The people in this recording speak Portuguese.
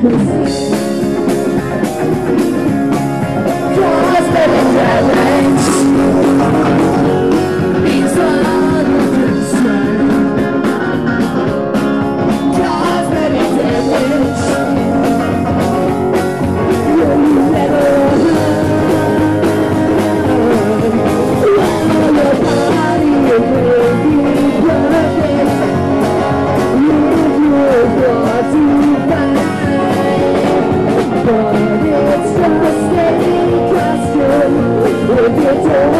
você. to do